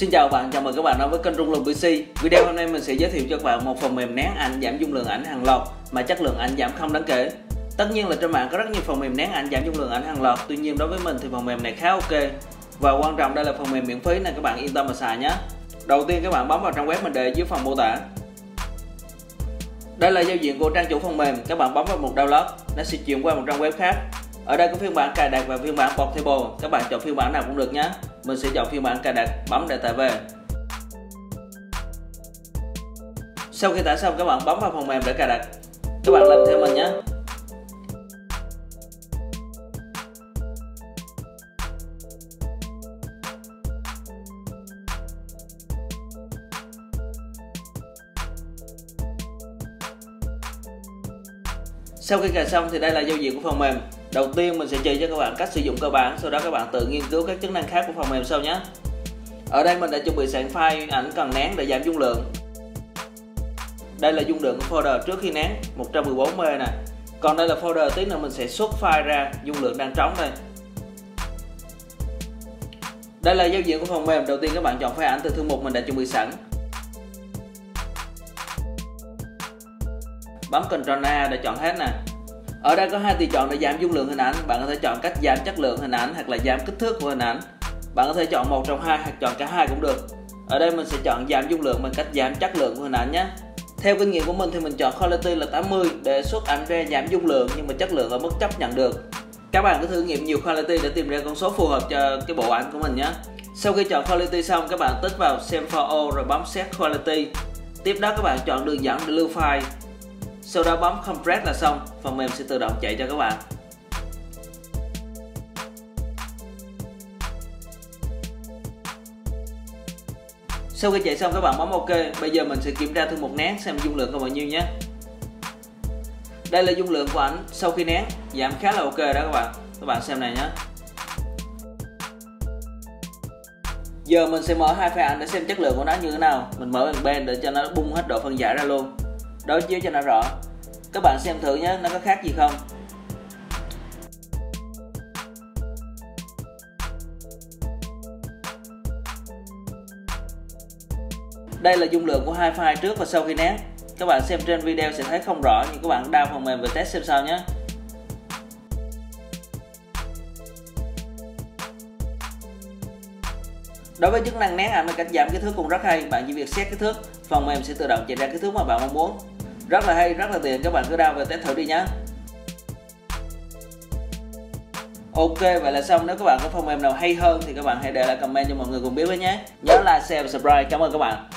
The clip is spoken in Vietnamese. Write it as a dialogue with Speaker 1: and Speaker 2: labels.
Speaker 1: Xin chào bạn, chào mừng các bạn đến với kênh Trung Lùng PC. Video hôm nay mình sẽ giới thiệu cho các bạn một phần mềm nén ảnh giảm dung lượng ảnh hàng loạt mà chất lượng ảnh giảm không đáng kể. Tất nhiên là trên mạng có rất nhiều phần mềm nén ảnh giảm dung lượng ảnh hàng loạt, tuy nhiên đối với mình thì phần mềm này khá ok. Và quan trọng đây là phần mềm miễn phí nên các bạn yên tâm mà xài nhé. Đầu tiên các bạn bấm vào trang web mình để dưới phần mô tả. Đây là giao diện của trang chủ phần mềm, các bạn bấm vào mục download, nó sẽ chuyển qua một trang web khác. Ở đây có phiên bản cài đặt và phiên bản portable, các bạn chọn phiên bản nào cũng được nhé. Mình sẽ chọn phiên bản cài đặt, bấm để tải về. Sau khi tải xong các bạn bấm vào phần mềm để cài đặt. Các bạn làm theo mình nhé. Sau khi cài xong thì đây là giao diện của phần mềm. Đầu tiên mình sẽ chỉ cho các bạn cách sử dụng cơ bản, sau đó các bạn tự nghiên cứu các chức năng khác của phần mềm sau nhé. Ở đây mình đã chuẩn bị sẵn file ảnh cần nén để giảm dung lượng. Đây là dung lượng của folder trước khi nén 114MB nè. Còn đây là folder tí nữa mình sẽ xuất file ra dung lượng đang trống đây. Đây là giao diện của phần mềm. Đầu tiên các bạn chọn file ảnh từ thư mục mình đã chuẩn bị sẵn. Bấm Ctrl A để chọn hết nè. Ở đây có hai tùy chọn để giảm dung lượng hình ảnh, bạn có thể chọn cách giảm chất lượng hình ảnh hoặc là giảm kích thước của hình ảnh. Bạn có thể chọn một trong hai hoặc chọn cả hai cũng được. Ở đây mình sẽ chọn giảm dung lượng bằng cách giảm chất lượng của hình ảnh nhé. Theo kinh nghiệm của mình thì mình chọn quality là 80 để xuất ảnh ra giảm dung lượng nhưng mà chất lượng ở mức chấp nhận được. Các bạn cứ thử nghiệm nhiều quality để tìm ra con số phù hợp cho cái bộ ảnh của mình nhé. Sau khi chọn quality xong các bạn tích vào xem for all rồi bấm set quality. Tiếp đó các bạn chọn đường dẫn để lưu file sau đó bấm compress là xong. Phần mềm sẽ tự động chạy cho các bạn. Sau khi chạy xong, các bạn bấm ok. Bây giờ mình sẽ kiểm tra thư một nén xem dung lượng có bao nhiêu nhé. Đây là dung lượng của ảnh sau khi nén. Giảm khá là ok đó các bạn. Các bạn xem này nhé. Giờ mình sẽ mở hai file ảnh để xem chất lượng của nó như thế nào. Mình mở bằng ben để cho nó bung hết độ phân giải ra luôn đối chiếu cho nó rõ. Các bạn xem thử nhé, nó có khác gì không? Đây là dung lượng của hai file trước và sau khi nén. Các bạn xem trên video sẽ thấy không rõ nhưng các bạn download phần mềm về test xem sao nhé. Đối với chức năng nén ảnh và cách giảm kích thước cũng rất hay, bạn chỉ việc xét kích thước, phần mềm sẽ tự động chạy ra kích thước mà bạn mong muốn. Rất là hay, rất là tiện, các bạn cứ download và test thử đi nhé. Ok, vậy là xong. Nếu các bạn có phần mềm nào hay hơn thì các bạn hãy để lại comment cho mọi người cùng biết với nhé. Nhớ like, share và subscribe. Cảm ơn các bạn.